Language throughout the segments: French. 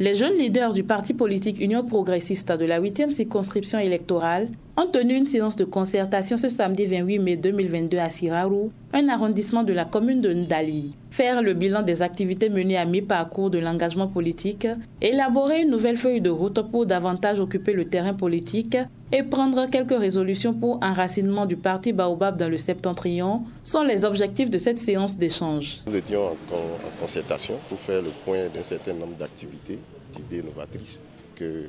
Les jeunes leaders du parti politique Union progressiste de la 8e circonscription électorale ont tenu une séance de concertation ce samedi 28 mai 2022 à Siraru, un arrondissement de la commune de Ndali. Faire le bilan des activités menées à mi-parcours de l'engagement politique, élaborer une nouvelle feuille de route pour davantage occuper le terrain politique et prendre quelques résolutions pour enracinement du parti Baobab dans le septentrion sont les objectifs de cette séance d'échange. Nous étions en, concertation pour faire le point d'un certain nombre d'activités, d'idées novatrices que euh,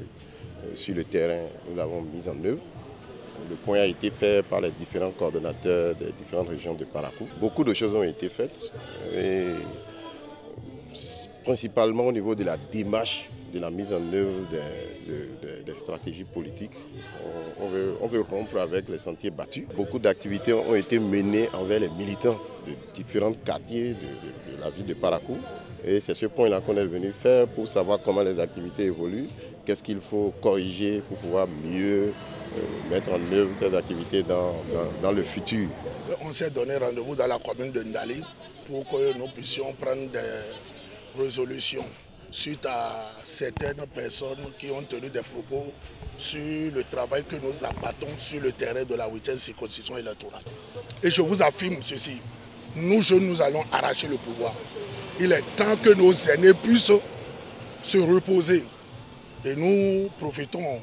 sur le terrain nous avons mises en œuvre. Le point a été fait par les différents coordonnateurs des différentes régions de Paracou. Beaucoup de choses ont été faites, et principalement au niveau de la démarche de la mise en œuvre des, stratégies politiques. On, veut, on, veut, rompre avec les sentiers battus. Beaucoup d'activités ont été menées envers les militants de différents quartiers de, la ville de Paracou. Et c'est ce point-là qu'on est venu faire pour savoir comment les activités évoluent, qu'est-ce qu'il faut corriger pour pouvoir mieux euh, mettre en œuvre ces activités dans, dans, le futur. On s'est donné rendez-vous dans la commune de Ndali pour que nous puissions prendre des résolutions suite à certaines personnes qui ont tenu des propos sur le travail que nous abattons sur le terrain de la 8e circonscription électorale. Et je vous affirme ceci, nous jeunes, nous allons arracher le pouvoir. Il est temps que nos aînés puissent se reposer. Et nous profitons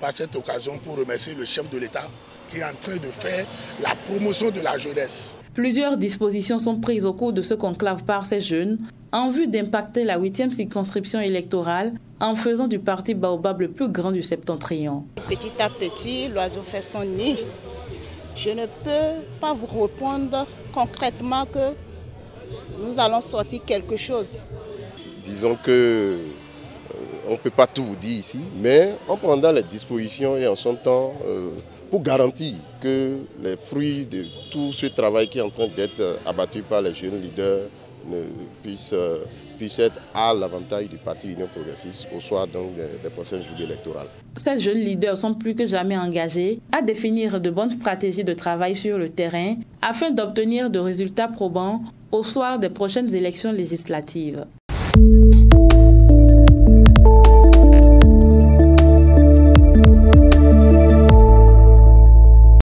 par cette occasion pour remercier le chef de l'État qui est en train de faire la promotion de la jeunesse. Plusieurs dispositions sont prises au cours de ce conclave par ces jeunes en vue d'impacter la huitième circonscription électorale en faisant du parti Baobab le plus grand du septentrion. Petit à petit, l'oiseau fait son nid. Je ne peux pas vous répondre concrètement que nous allons sortir quelque chose. Disons que on ne peut pas tout vous dire ici, mais en prenant les dispositions et en son temps, euh, pour garantir que les fruits de tout ce travail qui est en train d'être abattu par les jeunes leaders puissent, euh, être à l'avantage du Parti Union progressiste au soir des, des prochaines journées électorales. Ces jeunes leaders sont plus que jamais engagés à définir de bonnes stratégies de travail sur le terrain afin d'obtenir de résultats probants au soir des prochaines élections législatives.